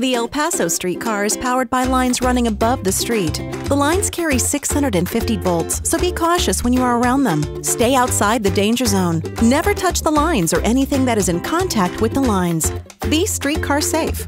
The El Paso streetcar is powered by lines running above the street. The lines carry 650 volts, so be cautious when you are around them. Stay outside the danger zone. Never touch the lines or anything that is in contact with the lines. Be streetcar safe.